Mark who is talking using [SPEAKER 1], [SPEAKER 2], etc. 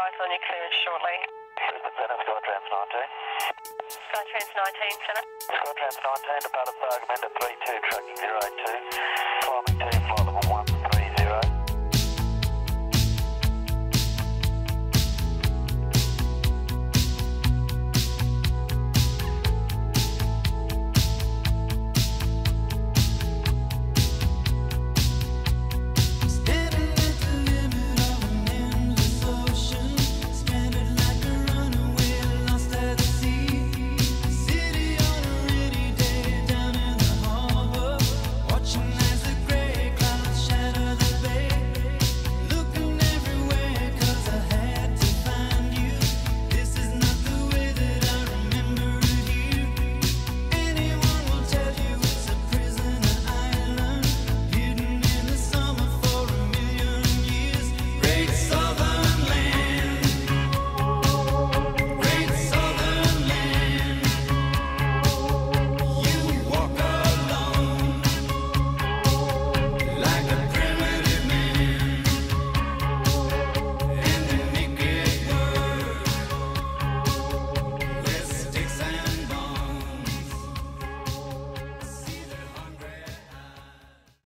[SPEAKER 1] advise on your clearance shortly.
[SPEAKER 2] Centre, Skytrans 19.
[SPEAKER 1] Skytrans 19, Centre.
[SPEAKER 2] Skytrans 19, departed for Argumenta 32, tracking 02. Climbing